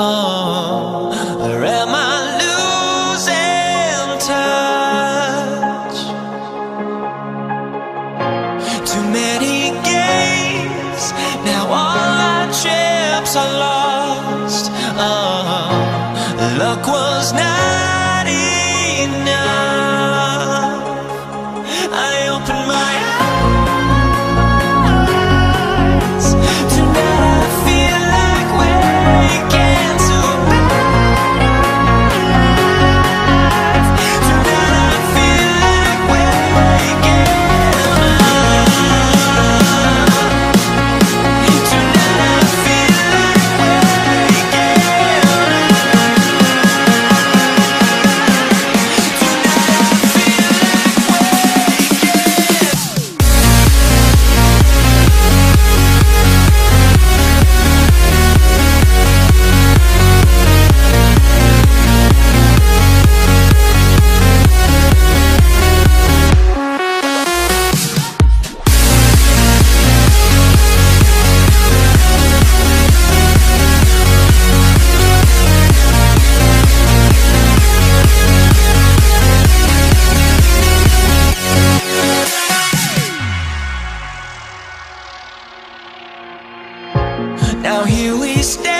on? Or am I losing touch? Too many games, now all our chips are lost. Uh, luck was not. Now here we stand.